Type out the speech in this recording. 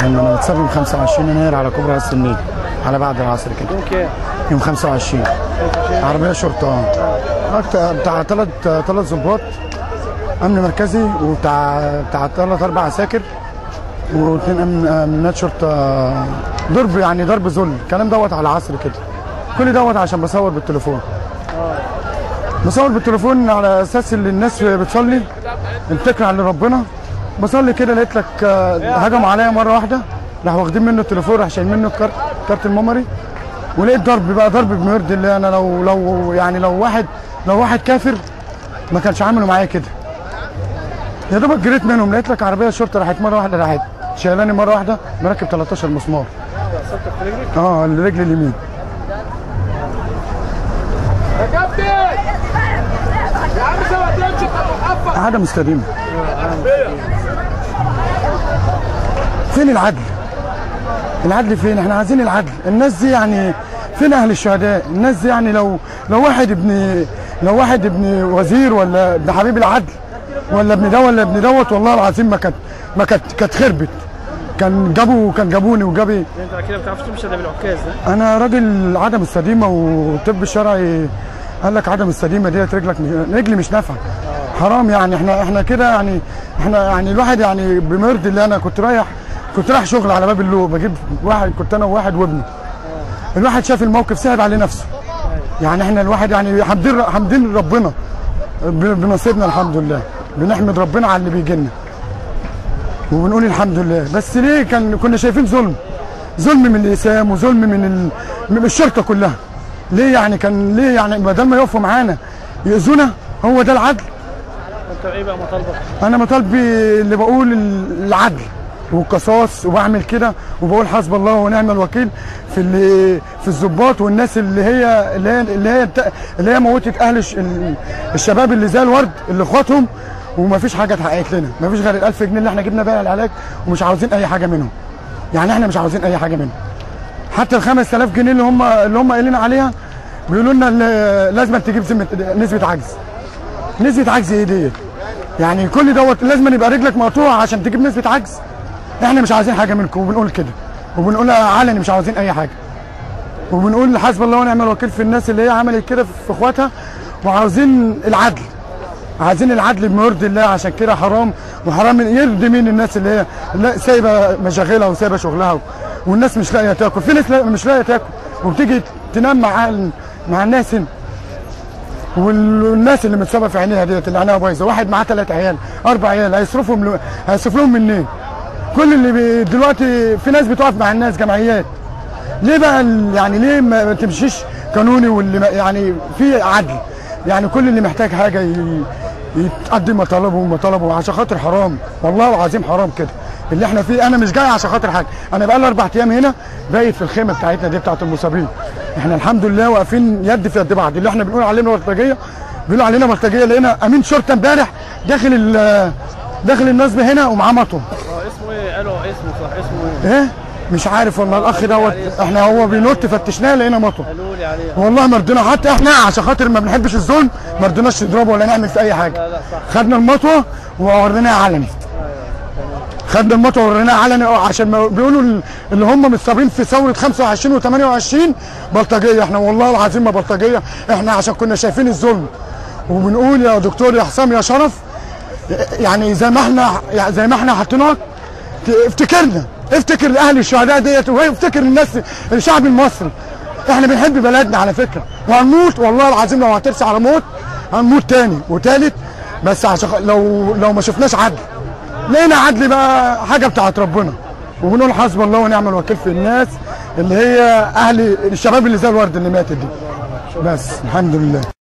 أنا يوم 25 يناير على كوبري راس النيل على بعد العصر كده. يوم كام؟ يوم 25 عربية شرطة. آه بتاع- ثلاث ثلاث ظباط أمن مركزي وبتاع بتاع ثلاث أربع عساكر واثنين امن امنات شرطة. ضرب يعني ضرب ذل. الكلام دوت على العصر كده. كل دوت عشان بصور بالتليفون. بصور بالتليفون على أساس ان الناس بتصلي اتكل على ربنا. بصلي كده لقيت لك آه، هجموا عليا مرة واحدة. راحوا واخدين منه التليفون راح شايل منه الكارت كارت الميموري. ولقيت ضرب بقى ضرب بمرد الله أنا لو لو يعني لو واحد لو واحد كافر ما كانش عملوا معايا كده. يا دوبك جريت منهم لقيت لك عربية شرطة راحت مرة واحدة راحت شايلاني مرة واحدة مركب 13 مسمار؟ آه الرجل اليمين. يا كابتن! عاده مستديمه فين العدل؟ العدل فين؟ إحنا عايزين العدل. الناس دي يعني فين أهل الشهداء؟ الناس دي يعني لو لو واحد ابن لو واحد ابن وزير ولا ابن حبيب العدل ولا ابن ده ولا ابن دوت والله العظيم ما كانت ما كانت كانت خربت. كان جابوا كان جابوني وجابي. انت كده ما بتعرفش تمشي إلا بالعكاز ده أنا راجل عدم السديمه والطب الشرعي قال لك عدم السديمه ديت رجلك مش- رجلي مش نافعة. حرام يعني. إحنا إحنا كده يعني إحنا يعني الواحد يعني بمرض اللي أنا كنت رايح كنت رايح شغل على باب اللوق بجيب واحد كنت أنا وواحد وابني. الواحد شاف الموقف صعب عليه نفسه. يعني إحنا الواحد يعني حامدين حامدين ربنا. بنصيبنا الحمد لله. بنحمد ربنا على اللي بيجي لنا. وبنقول الحمد لله. بس ليه كان كنا شايفين ظلم. ظلم من الاسام وظلم من ال... من الشرطة كلها. ليه يعني كان ليه يعني بدل ما يقفوا معانا؟ يأذونا هو ده العدل. انت إيه بقى مطالبك؟ أنا مطالبي اللي بقول ال- العدل والقصاص وبعمل كده وبقول حسب الله ونعم الوكيل في اللي في الضباط والناس اللي هي اللي هي اللي هي, اللي هي موتت أهل الش- ال- الشباب اللي زي الورد اللي اخواتهم ومفيش حاجة اتحققت لنا. مفيش غير ال 1000 جنيه اللي إحنا جبنا بيها العلاج ومش عاوزين أي حاجة منهم. يعني إحنا مش عاوزين أي حاجة منهم. حتى ال 5000 جنيه اللي هم اللي هم قايلين عليها بيقولوا لنا لازم تجيب نسبة عجز. نسبة عجز إيه ديت؟ يعني كل دوت لازم يبقى رجلك مقطوعة عشان تجيب نسبة عجز. إحنا مش عايزين حاجة منكم وبنقول كده. وبنقولها علني مش عاوزين أي حاجة. وبنقول حسب الله ونعم الوكيل في الناس اللي هي عملت كده في إخواتها. وعاوزين العدل. عايزين العدل بمرضي الله عشان كده حرام. وحرام يرضي مين الناس اللي هي سايبة مشاغلها وسايبة شغلها والناس مش لاقية تاكل. في ناس مش لاقية تاكل. وبتيجي تنام مع مع الناس هنا والناس اللي متصابه في عينيها ديت اللي عينيها بايظة. واحد معاه ثلاث عيال أربع عيال هيصرفهم ل- هيصرف لهم منين؟ كل اللي بي دلوقتي في ناس بتقف مع الناس جمعيات. ليه بقى يعني ليه ما تمشيش قانوني واللي يعني في عدل؟ يعني كل اللي محتاج حاجة ي- يتقدم مطالبه ومطالبه عشان خاطر حرام. والله العظيم حرام كده. اللي إحنا فيه أنا مش جاي عشان خاطر حاجة. أنا بقى لي أربع أيام هنا بايت في الخيمة بتاعتنا دي بتاعت المصابين إحنا الحمد لله واقفين يد في يد بعض. اللي إحنا بنقول علينا بلطجيه بيقولوا علينا بلطجيه لقينا أمين شرطة امبارح داخل ال- داخل النصب هنا ومعاه مطوه اسمه إيه؟ قالوا اسمه صح؟ اسمه إيه؟ إيه؟ مش عارف والله الأخ دوت إحنا هو بينط فتشناه لقينا مطوه قالوا لي عليه. والله ما رضينا حتى إحنا عشان خاطر ما بنحبش الظلم ما رضيناش نضربه ولا نعمل في أي حاجة. لا لا صح. خدنا المطوه ووريناها علني. خدنا المطوه ووريناها علني عشان بيقولوا ال- اللي هم متصابين في ثورة 25 و28 بلطجية. إحنا والله العظيم ما بلطجية. إحنا عشان كنا شايفين الظلم. وبنقول يا دكتور يا حسام يا شرف يعني زي ما إحنا يعني زي ما إحنا حطيناك افتكرنا افتكر أهل الشهداء ديت وافتكر الناس الشعب المصري. إحنا بنحب بلدنا على فكرة. وهنموت والله العظيم لو هترسي على موت هنموت تاني وتالت. بس عشان لو لو ما شفناش عدل. لقينا عدل بقى حاجة بتاعت ربنا. وبنقول حسب الله ونعم الوكيل في الناس اللي هي أهل الشباب اللي زي الورد اللي ماتت دي. بس الحمد لله.